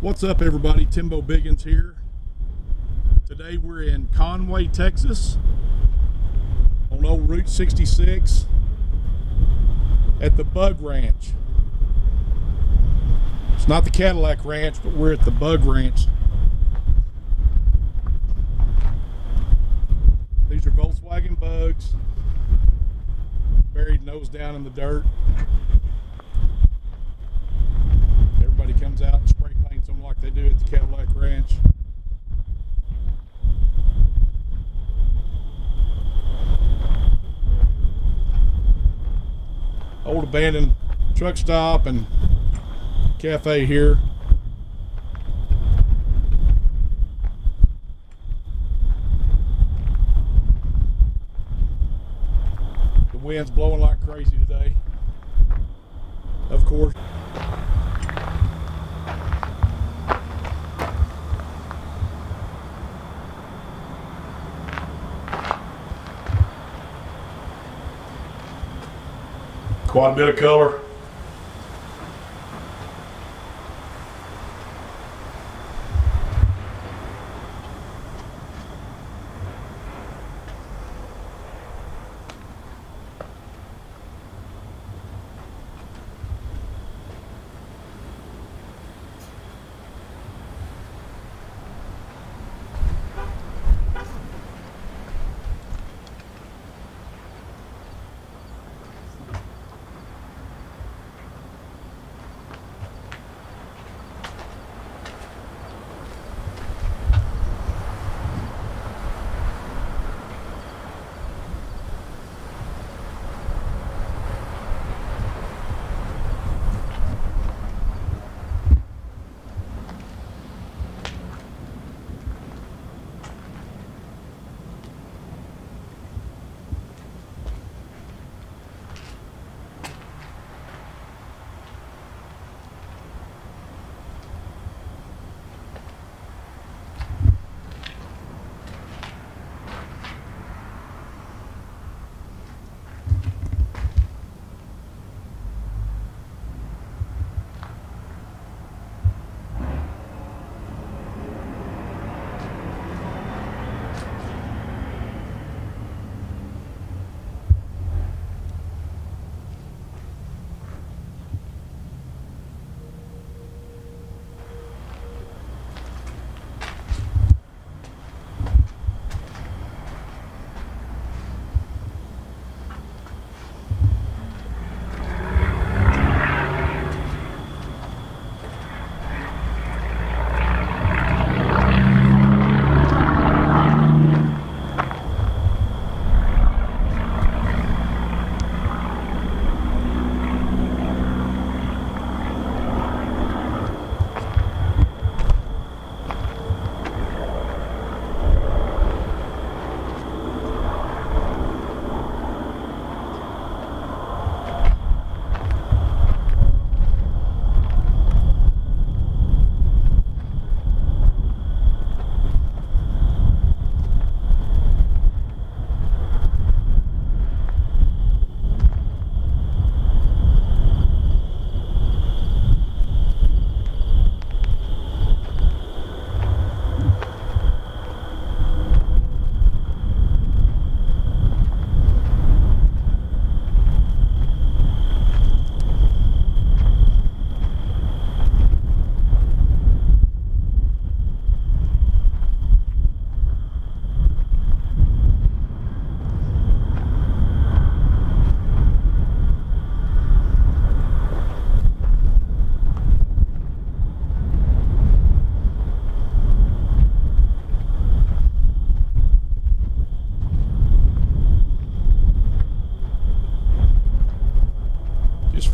What's up, everybody? Timbo Biggins here. Today we're in Conway, Texas, on old Route 66 at the Bug Ranch. It's not the Cadillac Ranch, but we're at the Bug Ranch. These are Volkswagen Bugs, buried nose down in the dirt. Everybody comes out and spray paints them like they do at the Cadillac Ranch. Old abandoned truck stop and cafe here. The wind's blowing like crazy today. Of course. Quite a bit of color.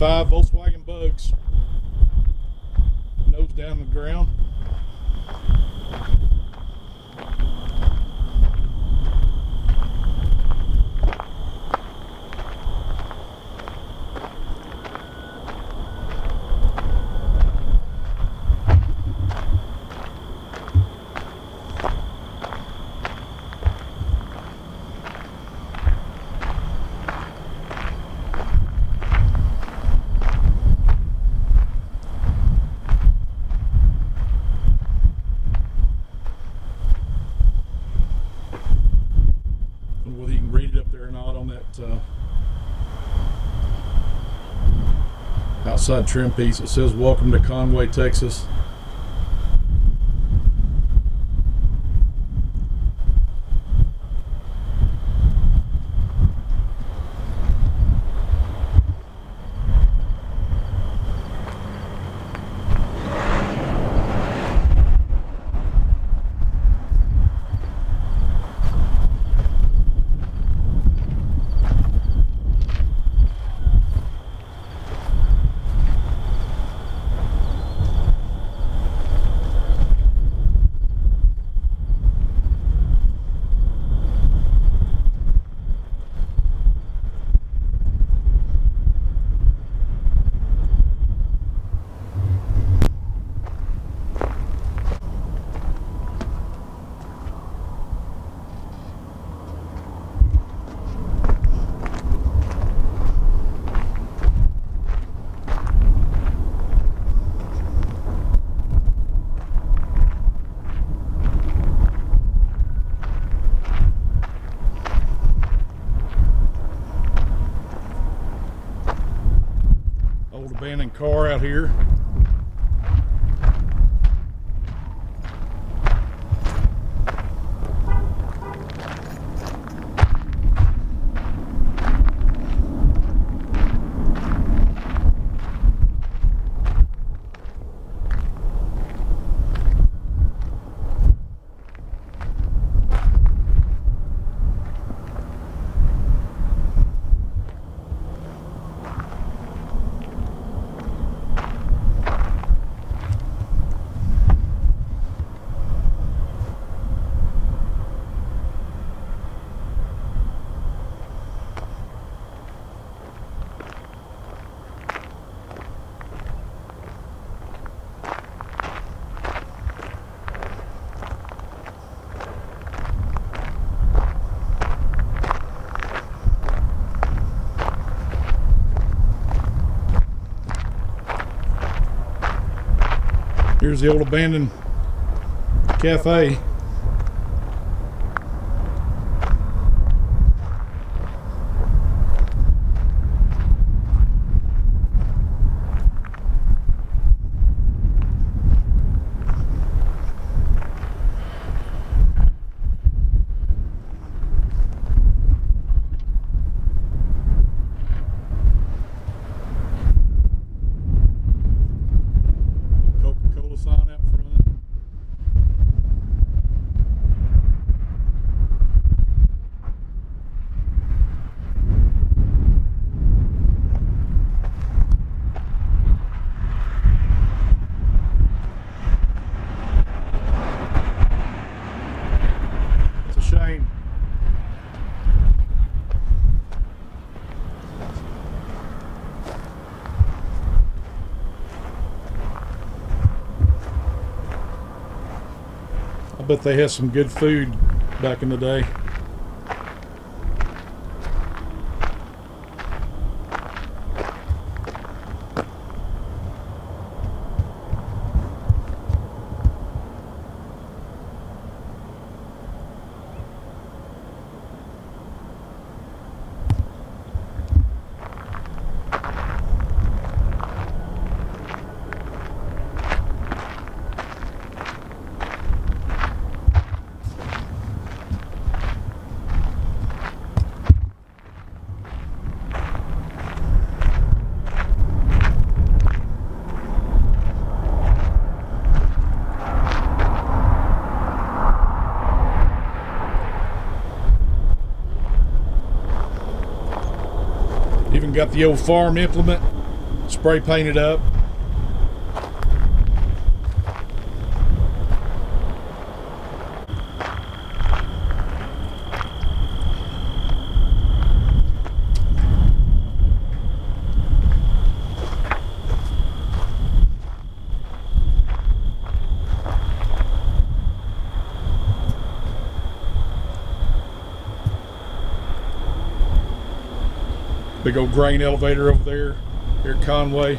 Just five Volkswagen outside trim piece. It says welcome to Conway, Texas. Old abandoned car out here. Here's the old abandoned cafe. Coca-Cola sign out front. It's a shame. I bet they had some good food back in the day. Even got the old farm implement spray painted up. Big old grain elevator over there here at Conway.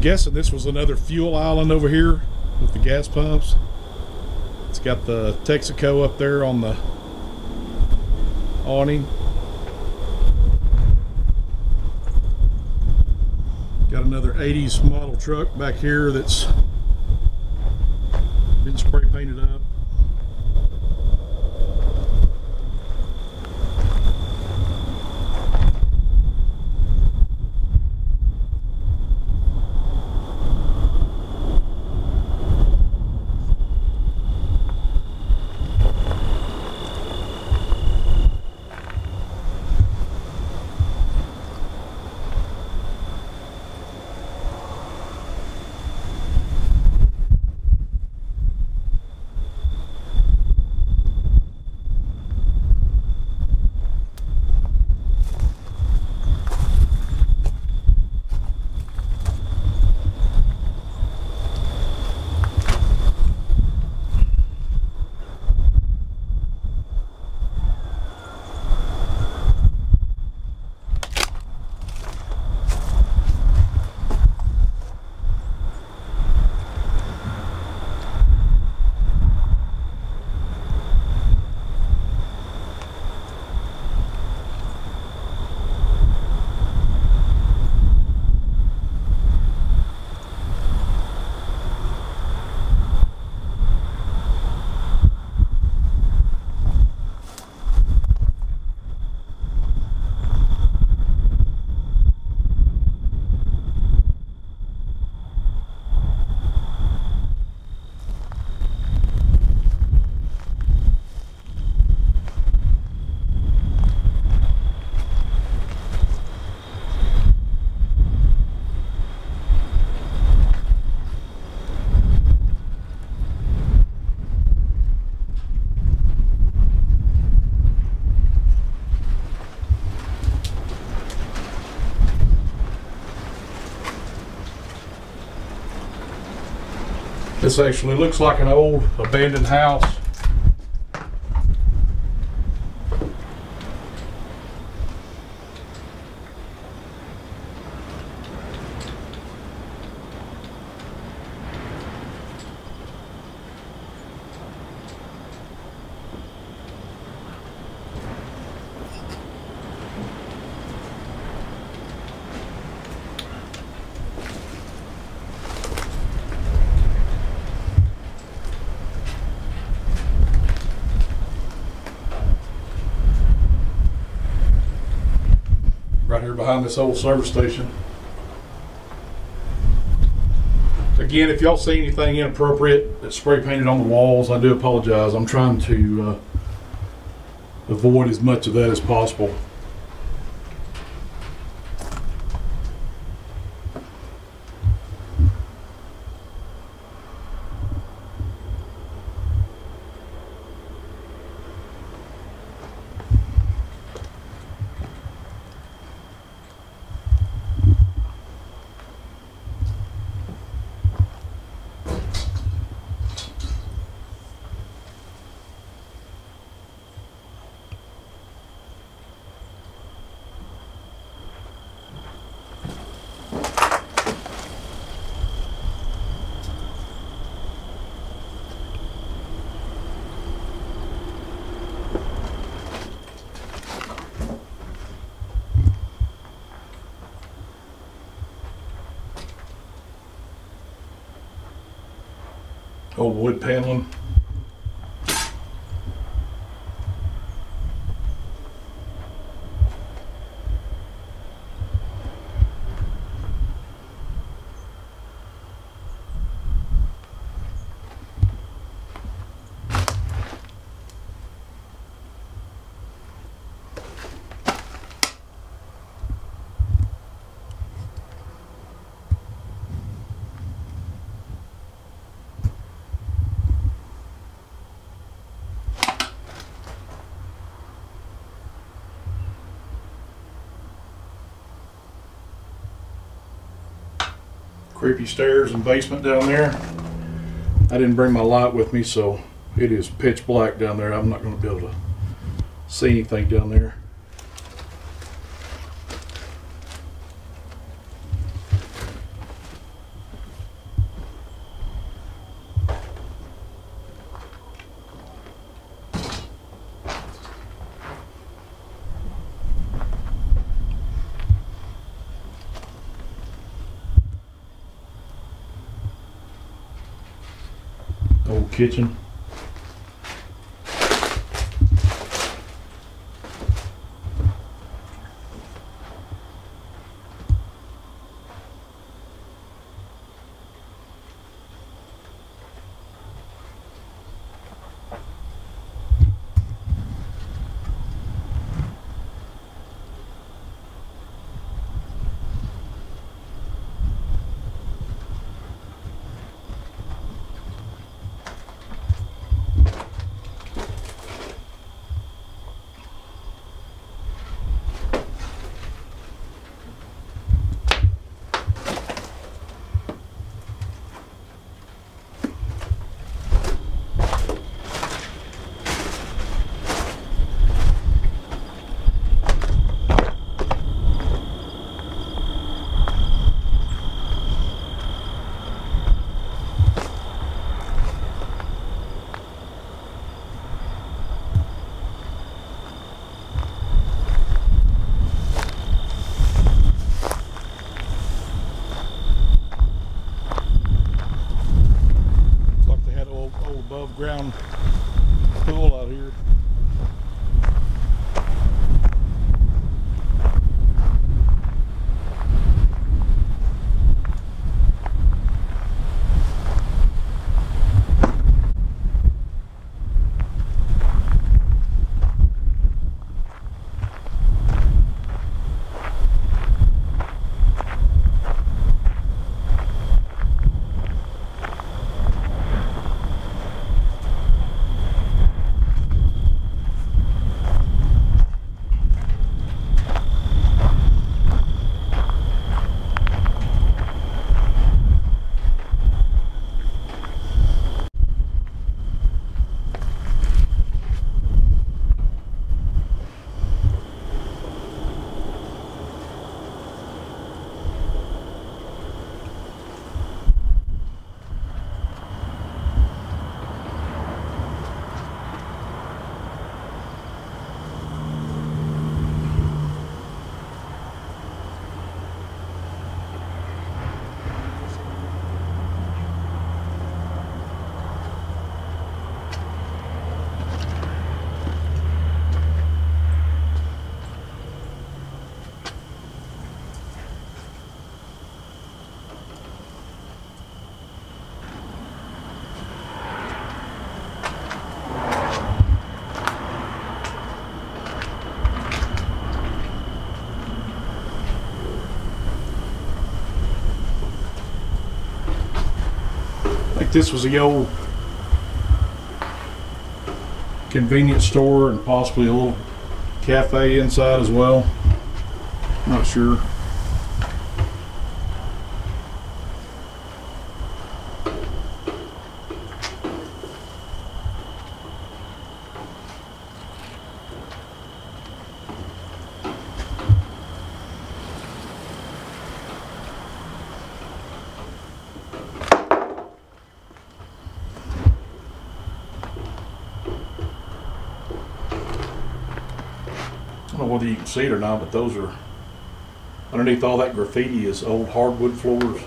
Guessing this was another fuel island over here with the gas pumps. It's got the Texaco up there on the awning. Got another 80s model truck back here that's been spray This actually looks like an old abandoned house. Behind this old service station. Again, if y'all see anything inappropriate that's spray painted on the walls, I do apologize. I'm trying to uh, avoid as much of that as possible. Old wood paneling. Creepy stairs and basement down there. I didn't bring my light with me, so it is pitch black down there. I'm not going to be able to see anything down there. Kitchen. This was the old convenience store and possibly a little cafe inside as well. Not sure. Whether you can see it or not, but those are underneath all that graffiti is old hardwood floors.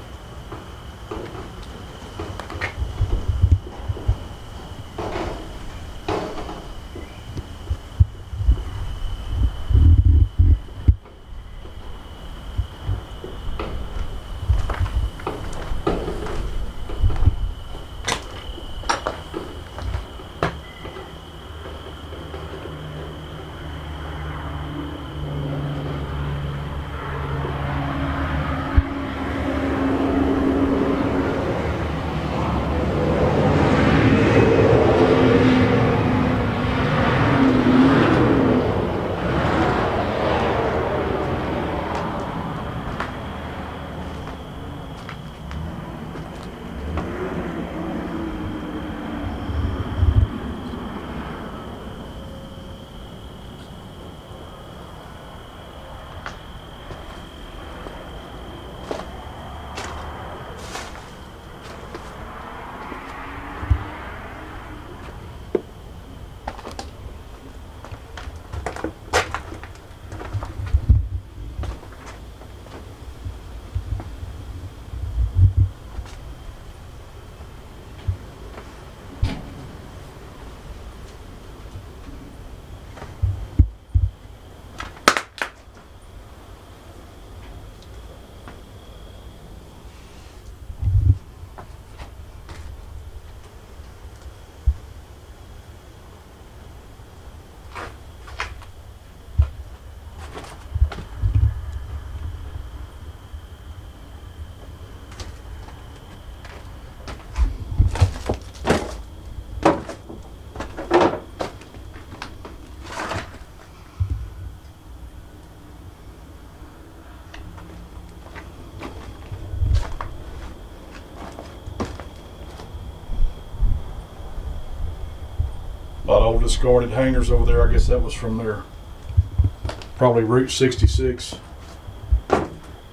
Discarded hangers over there. I guess that was from their probably Route 66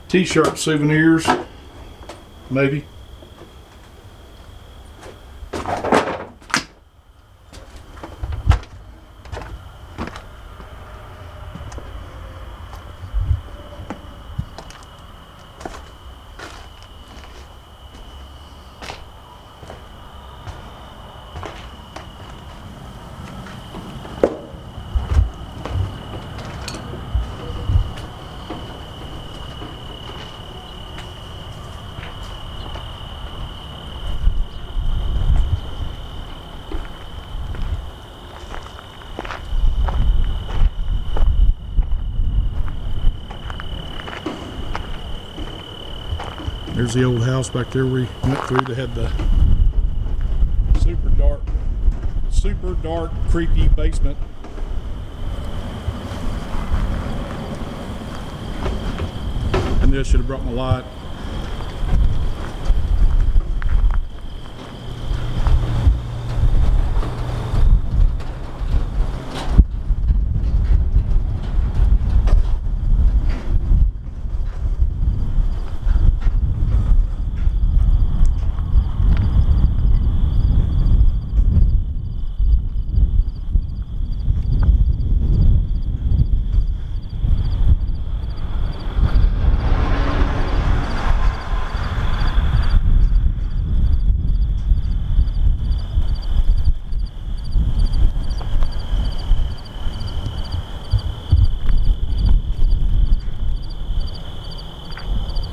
t-shirt souvenirs, maybe. The old house back there we went through that had the super dark, super dark, creepy basement. And this should have brought my light.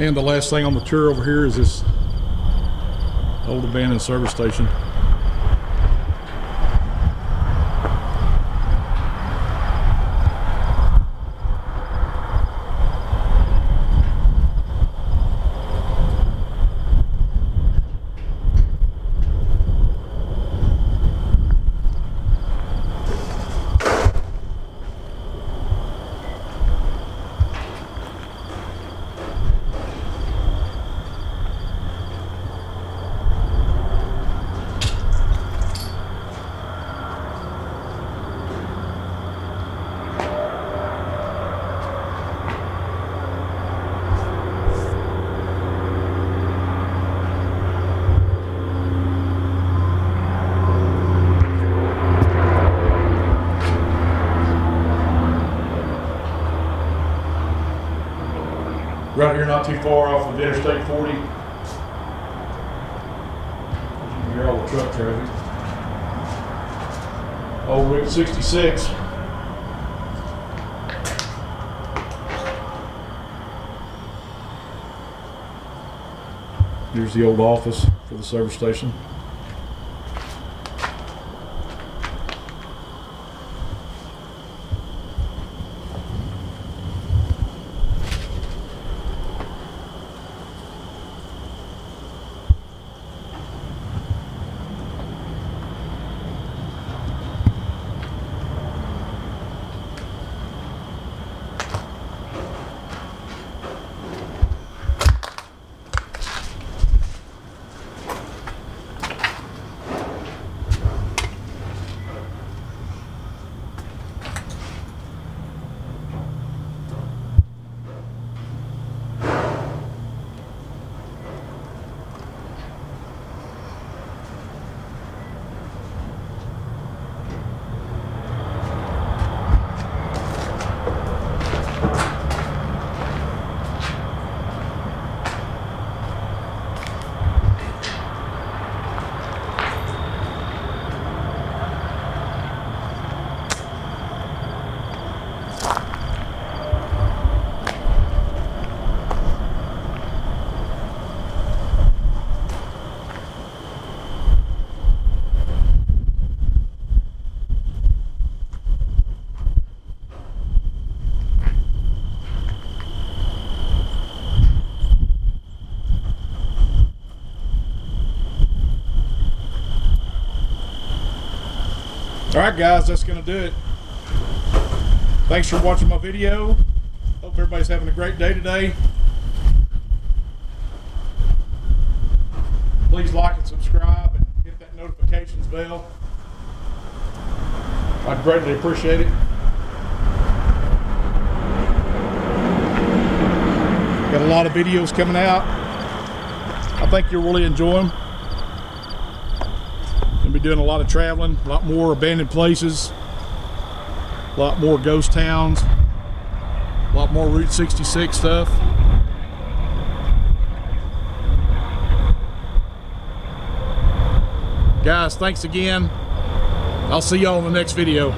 And the last thing on the tour over here is this old abandoned service station. Right here, not too far off of Interstate 40. You can hear all the truck traffic. Old Route 66. Here's the old office for the service station. All right, guys, that's going to do it. Thanks for watching my video. Hope everybody's having a great day today. Please like and subscribe and hit that notifications bell. I'd greatly appreciate it. Got a lot of videos coming out. I think you'll really enjoy them. Be doing a lot of traveling, a lot more abandoned places, a lot more ghost towns, a lot more Route 66 stuff. Guys, thanks again. I'll see y'all in the next video.